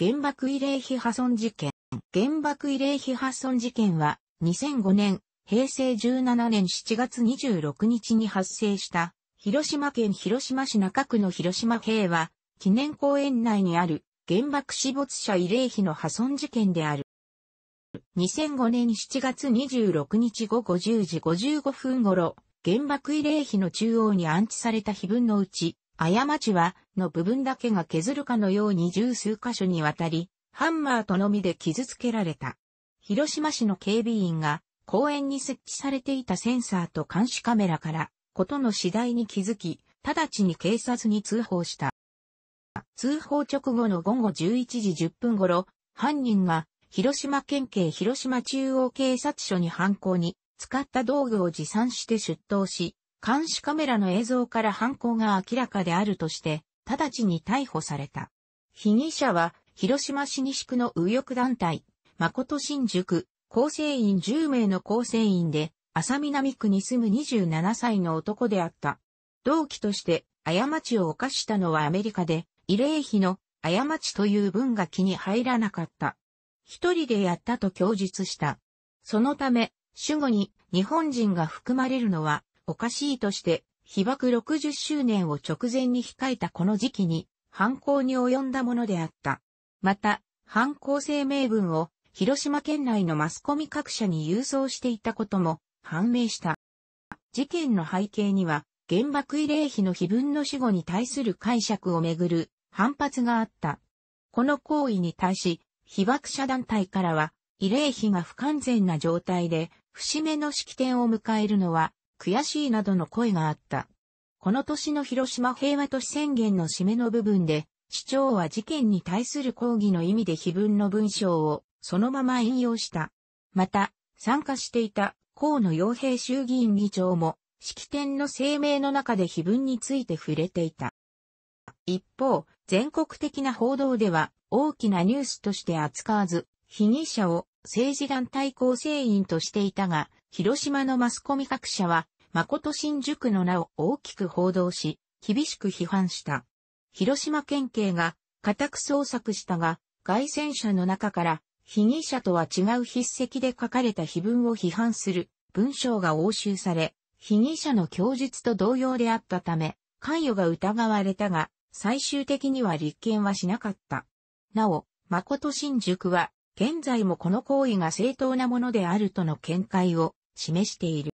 原爆慰霊碑破損事件。原爆慰霊碑破損事件は2005年、平成17年7月26日に発生した広島県広島市中区の広島平和記念公園内にある原爆死没者慰霊碑の破損事件である。2005年7月26日午後10時55分頃、原爆慰霊碑の中央に安置された碑文のうち、過ちは、の部分だけが削るかのように十数箇所にわたり、ハンマーとのみで傷つけられた。広島市の警備員が、公園に設置されていたセンサーと監視カメラから、ことの次第に気づき、直ちに警察に通報した。通報直後の午後11時10分頃、犯人が、広島県警広島中央警察署に犯行に使った道具を持参して出頭し、監視カメラの映像から犯行が明らかであるとして、直ちに逮捕された。被疑者は、広島市西区の右翼団体、誠新宿、構成員10名の構成員で、浅南区に住む27歳の男であった。同期として、過ちを犯したのはアメリカで、慰霊碑の過ちという文が気に入らなかった。一人でやったと供述した。そのため、主語に日本人が含まれるのはおかしいとして、被爆60周年を直前に控えたこの時期に、犯行に及んだものであった。また、犯行声明文を広島県内のマスコミ各社に郵送していたことも判明した。事件の背景には、原爆慰霊碑の碑文の死後に対する解釈をめぐる反発があった。この行為に対し、被爆者団体からは、慰霊碑が不完全な状態で、節目の式典を迎えるのは悔しいなどの声があった。この年の広島平和都市宣言の締めの部分で、市長は事件に対する抗議の意味で碑文の文章をそのまま引用した。また、参加していた河野洋平衆議院議長も、式典の声明の中で碑文について触れていた。一方、全国的な報道では大きなニュースとして扱わず、被疑者を政治団体構成員としていたが、広島のマスコミ各社は、誠新宿の名を大きく報道し、厳しく批判した。広島県警が家宅捜索したが、外戦者の中から被疑者とは違う筆跡で書かれた碑文を批判する文章が押収され、被疑者の供述と同様であったため、関与が疑われたが、最終的には立件はしなかった。なお、誠新宿は、現在もこの行為が正当なものであるとの見解を示している。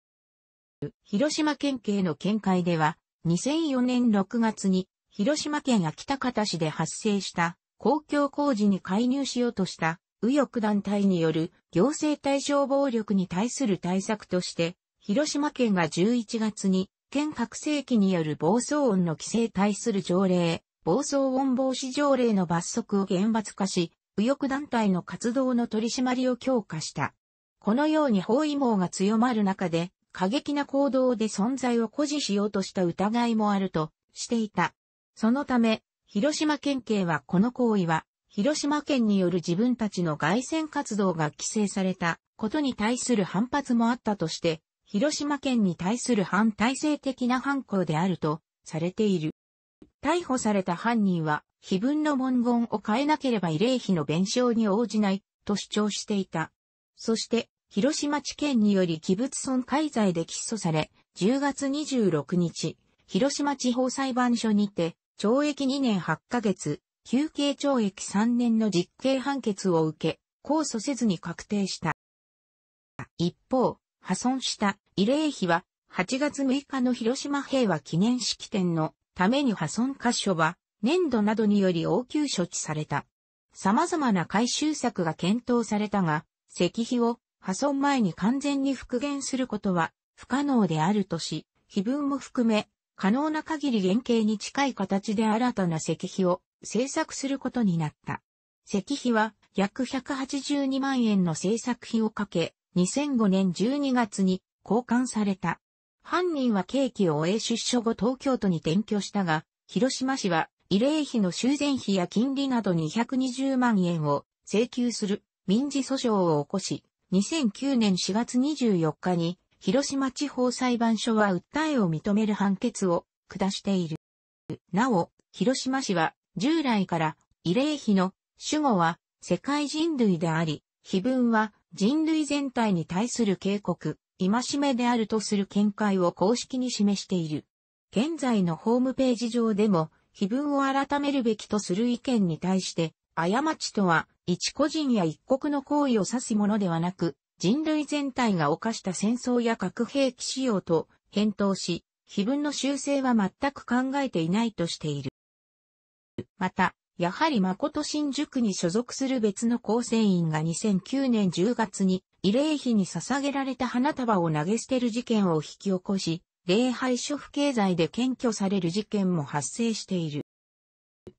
広島県警の見解では、2004年6月に広島県秋田方市で発生した公共工事に介入しようとした右翼団体による行政対象暴力に対する対策として、広島県が11月に県各世紀による暴走音の規制対する条例、暴走音防止条例の罰則を厳罰化し、右翼団体の活動の取り締まりを強化した。このように包囲網が強まる中で、過激な行動で存在を誇示しようとした疑いもあるとしていた。そのため、広島県警はこの行為は、広島県による自分たちの外戦活動が規制されたことに対する反発もあったとして、広島県に対する反体制的な犯行であるとされている。逮捕された犯人は、碑文の文言を変えなければ慰霊碑の弁償に応じないと主張していた。そして、広島地検により器物損壊罪で起訴され、10月26日、広島地方裁判所にて、懲役2年8ヶ月、休刑懲役3年の実刑判決を受け、控訴せずに確定した。一方、破損した慰霊碑は、8月6日の広島平和記念式典のために破損箇所は、粘土などにより応急処置された。様々な回収策が検討されたが、石碑を破損前に完全に復元することは不可能であるとし、碑文も含め、可能な限り原型に近い形で新たな石碑を制作することになった。石碑は約182万円の制作費をかけ、2005年12月に交換された。犯人は刑期を終え出所後東京都に転居したが、広島市は慰霊碑の修繕費や金利など220万円を請求する民事訴訟を起こし、2009年4月24日に広島地方裁判所は訴えを認める判決を下している。なお、広島市は従来から慰霊碑の主語は世界人類であり、碑文は人類全体に対する警告、戒めであるとする見解を公式に示している。現在のホームページ上でも、碑文を改めるべきとする意見に対して、過ちとは、一個人や一国の行為を指すものではなく、人類全体が犯した戦争や核兵器使用と返答し、碑文の修正は全く考えていないとしている。また、やはり誠新宿に所属する別の構成員が2009年10月に慰霊碑に捧げられた花束を投げ捨てる事件を引き起こし、礼拝諸不経済で検挙される事件も発生している。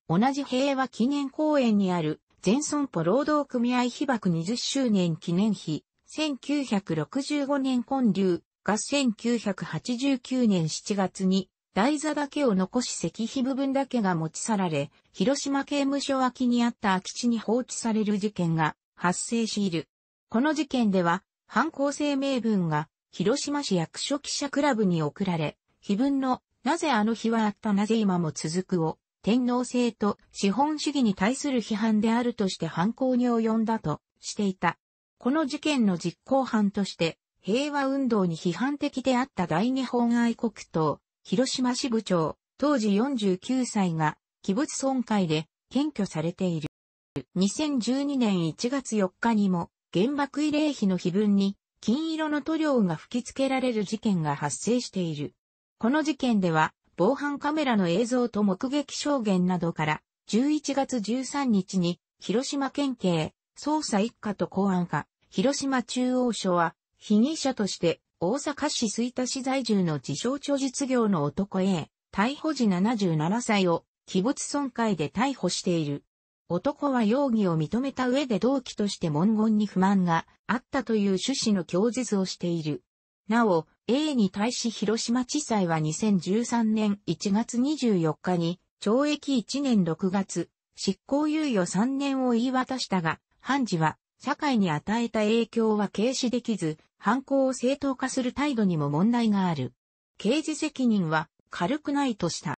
同じ平和記念公園にある全村舗労働組合被爆20周年記念碑、1965年建立が1989年7月に台座だけを残し石碑部分だけが持ち去られ、広島刑務所脇にあった空き地に放置される事件が発生している。この事件では、犯行声明文が広島市役所記者クラブに送られ、碑文の、なぜあの日はあったなぜ今も続くを、天皇制と資本主義に対する批判であるとして犯行に及んだとしていた。この事件の実行犯として、平和運動に批判的であった大日本愛国党、広島支部長、当時49歳が、器物損壊で検挙されている。2012年1月4日にも、原爆慰霊碑の碑文に金色の塗料が吹き付けられる事件が発生している。この事件では、防犯カメラの映像と目撃証言などから、11月13日に、広島県警、捜査一課と公安課、広島中央署は、被疑者として、大阪市吹田市在住の自称著実業の男 A、逮捕時77歳を、器物損壊で逮捕している。男は容疑を認めた上で同期として文言に不満があったという趣旨の供述をしている。なお、A に対し広島地裁は2013年1月24日に懲役1年6月、執行猶予3年を言い渡したが、判事は社会に与えた影響は軽視できず、犯行を正当化する態度にも問題がある。刑事責任は軽くないとした。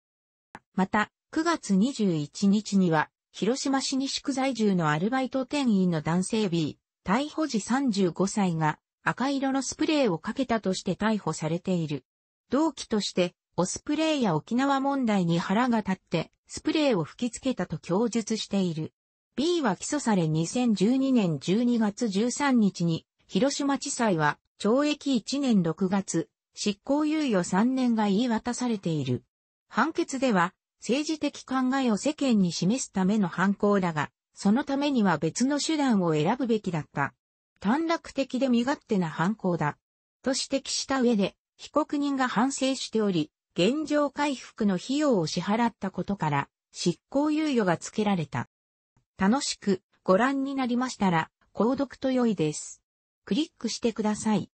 また、9月21日には広島市西区在住のアルバイト店員の男性 B、逮捕時35歳が赤色のスプレーをかけたとして逮捕されている。同期として、オスプレイや沖縄問題に腹が立って、スプレーを吹きつけたと供述している。B は起訴され2012年12月13日に、広島地裁は懲役1年6月、執行猶予3年が言い渡されている。判決では、政治的考えを世間に示すための犯行だが、そのためには別の手段を選ぶべきだった。短絡的で身勝手な犯行だ。と指摘した上で、被告人が反省しており、現状回復の費用を支払ったことから、執行猶予がつけられた。楽しくご覧になりましたら、購読と良いです。クリックしてください。